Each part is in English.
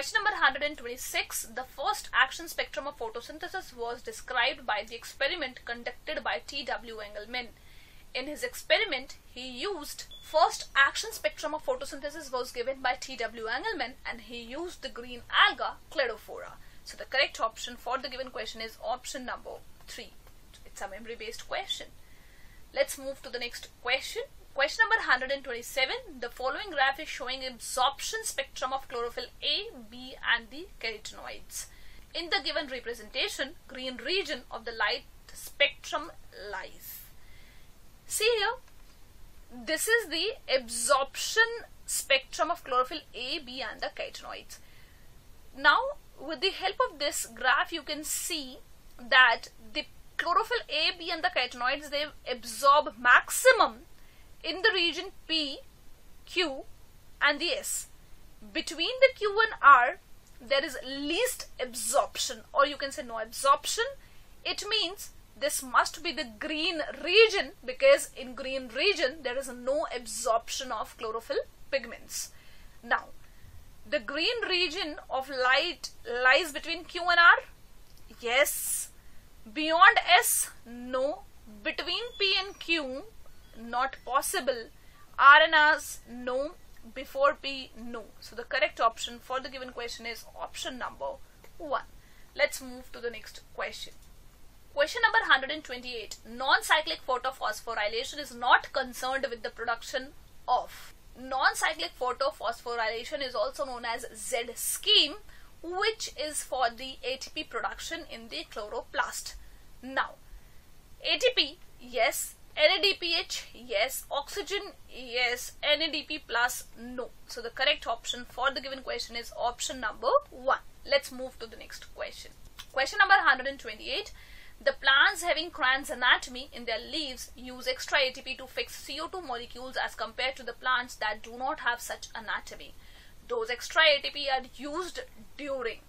Question number 126. The first action spectrum of photosynthesis was described by the experiment conducted by T.W. Engelmann. In his experiment, he used first action spectrum of photosynthesis was given by T.W. Engelmann and he used the green alga Cladophora. So the correct option for the given question is option number 3. It's a memory based question. Let's move to the next question. Question number 127. The following graph is showing absorption spectrum of chlorophyll A, B and the carotenoids. In the given representation, green region of the light spectrum lies. See here, this is the absorption spectrum of chlorophyll A, B and the carotenoids. Now, with the help of this graph, you can see that the chlorophyll A, B and the carotenoids, they absorb maximum in the region P, Q and the S. Between the Q and R, there is least absorption or you can say no absorption. It means this must be the green region because in green region there is no absorption of chlorophyll pigments. Now, the green region of light lies between Q and R? Yes. Beyond S? No. Between P and Q? Not possible. R and R's no. Before P no. So the correct option for the given question is option number 1. Let's move to the next question. Question number 128. Non-cyclic photophosphorylation is not concerned with the production of. Non-cyclic photophosphorylation is also known as Z scheme which is for the ATP production in the chloroplast. Now, ATP, yes, NADPH, yes. Oxygen, yes. NADP plus, no. So the correct option for the given question is option number 1. Let's move to the next question. Question number 128. The plants having Kranz anatomy in their leaves use extra ATP to fix CO2 molecules as compared to the plants that do not have such anatomy. Those extra ATP are used during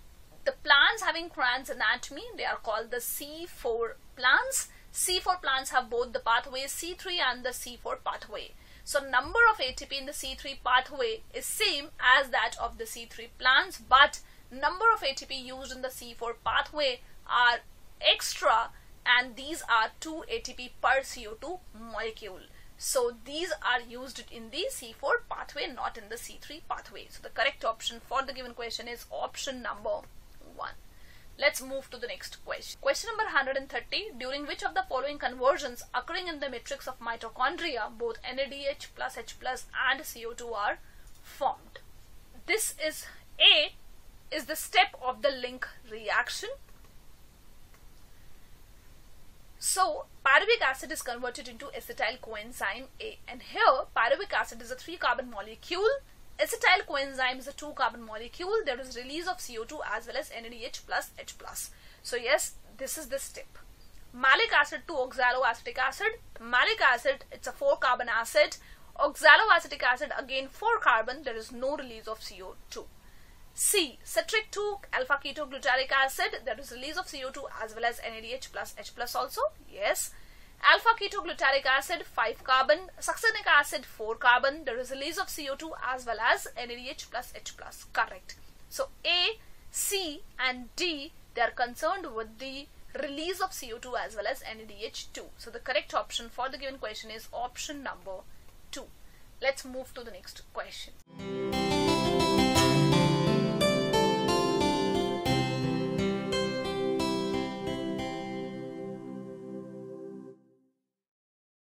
the plants having Kranz anatomy, they are called the C4 plants C4 plants have both the pathways C3 and the C4 pathway. So number of ATP in the C3 pathway is same as that of the C3 plants but number of ATP used in the C4 pathway are extra and these are 2 ATP per CO2 molecule. So these are used in the C4 pathway not in the C3 pathway. So the correct option for the given question is option number 1. Let's move to the next question. Question number 130. During which of the following conversions occurring in the matrix of mitochondria, both NADH plus H plus and CO2 are formed? This is A is the step of the link reaction. So, pyruvic acid is converted into acetyl coenzyme A and here pyruvic acid is a 3 carbon molecule Acetyl coenzyme is a two carbon molecule. There is release of CO2 as well as NADH plus H plus. So yes, this is the step. Malic acid to oxaloacetic acid. Malic acid, it's a four carbon acid. Oxaloacetic acid, again four carbon. There is no release of CO2. C. Citric to alpha ketoglutaric acid. There is release of CO2 as well as NADH plus H plus also. Yes. Alpha ketoglutaric acid 5 carbon, succinic acid 4 carbon, there is release of CO2 as well as NADH plus H plus. Correct. So A, C and D they are concerned with the release of CO2 as well as NADH2. So the correct option for the given question is option number 2. Let's move to the next question.